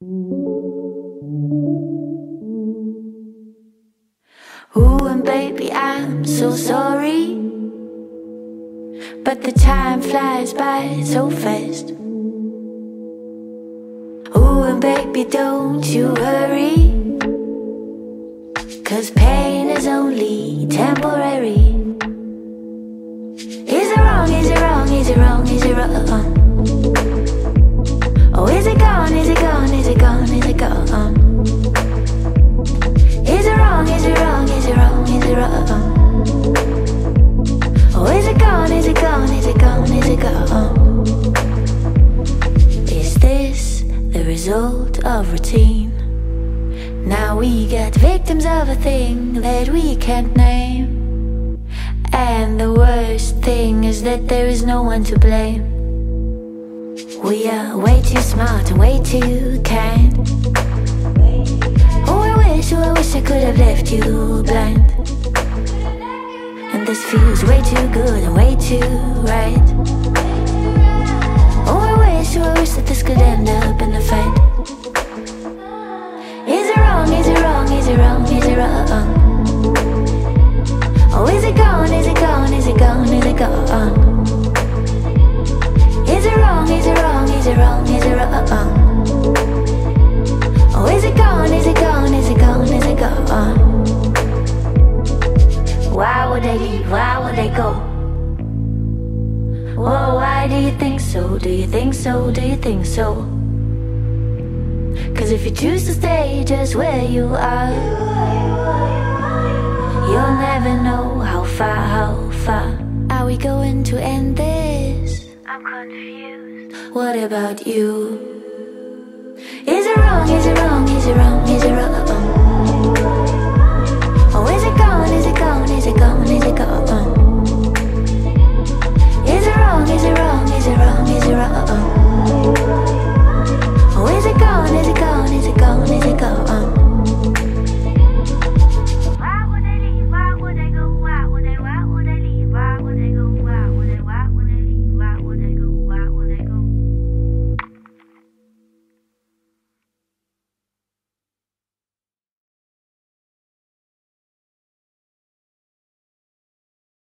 Ooh, and baby, I'm so sorry. But the time flies by so fast. Ooh, and baby, don't you worry. Cause pain is only temporary. Is it wrong? Is it wrong? Is it wrong? Is it wrong? Uh-uh. The result of routine? Now we get victims of a thing that we can't name. And the worst thing is that there is no one to blame. We are way too smart and way too kind. Oh, I wish, oh, I wish I could have left you blind. And this feels way too good and way too right. Oh, I wish, oh, I wish that this could end up Is it wrong? Is it wrong? Is it wrong? Is it wrong? Oh, is it gone? Is it gone? Is it gone? Is it gone? Why would they leave? Why would they go? Whoa, why do you think so? Do you think so? Do you think so? Cause if you choose to stay just where you are, you'll never know how far, how far going to end this? I'm confused. What about you? Is it wrong? Is it wrong? Is it wrong?